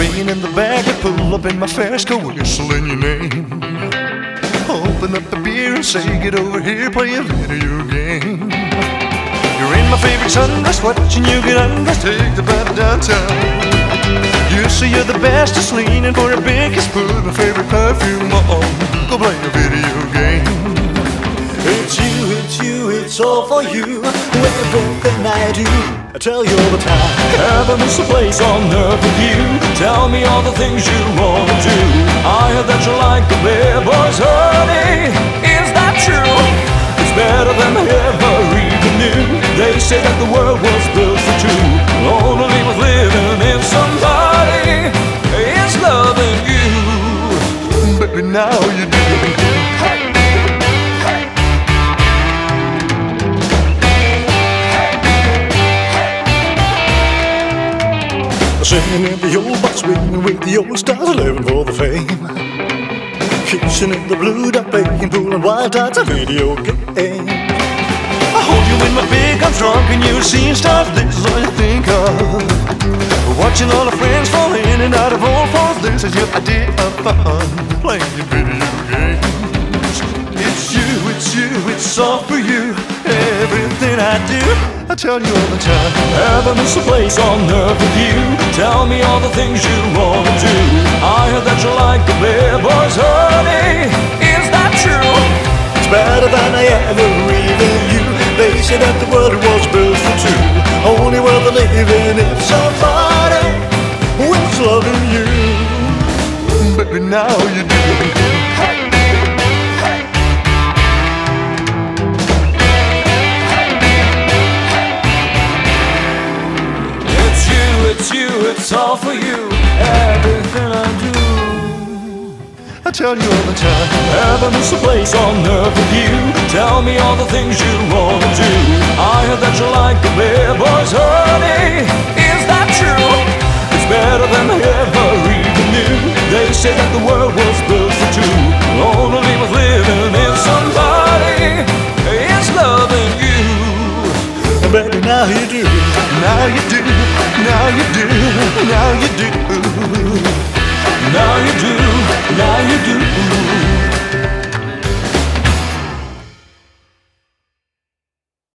up in the back of pull up in my fast car whistling your name. Open up a beer and say, get over here, play a video game. You're in my favorite sundress, watching you get undressed, take the bus downtown. You say you're the best, just leaning for a big kiss, put my favorite perfume on, go play a video game. It's you, it's you, it's all for you. Everything I do, I tell you all the time. Heaven is a place on earth with you. Tell me all the things you wanna do. I heard that you like the bad boys, honey. Is that true? It's better than I ever even knew. They say that the world was built for two. Only with living in somebody is loving you. Baby, now you do. Singing in the old box, swinging with the old stars, living for the fame. Kissing in the blue dot, playing pool and wild tides, a video game. I hold you in my big arms, drunk and you're seeing stars. This is all you think of. Watching all the friends fall in and out of old falls. This is your idea of fun, playing video games. It's you, it's you, it's all for you. Everything I do, I tell you all the time. Heaven is a place on earth with you. Tell me all the things you wanna do. I heard that you like the boys, honey. Is that true? It's better than I ever even knew. They say that the world was built for two. Only worth living if somebody was loving you. Baby, now you do. It's you, it's all for you. Everything I do. I tell you all the time. Heaven is a place on earth with you. Tell me all the things you wanna do. I heard that you like the bad boys, honey. Is that true? It's better than I ever even knew. They say that the world was built for two. Only with living in somebody is loving you. Baby, now you do. Now you do, now you do.